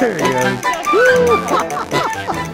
There he goes.